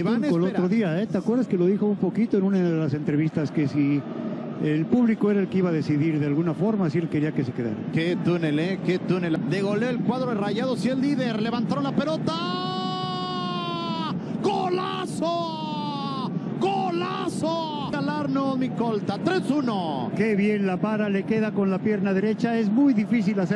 El otro día, ¿eh? ¿Te acuerdas que lo dijo un poquito en una de las entrevistas que si el público era el que iba a decidir de alguna forma si él quería que se quedara? Qué túnel, ¿eh? Qué túnel. De goleo el cuadro de Rayados y el líder. Levantaron la pelota. ¡Golazo! ¡Golazo! Galarno Micolta. 3-1. Qué bien la para, le queda con la pierna derecha, es muy difícil hacer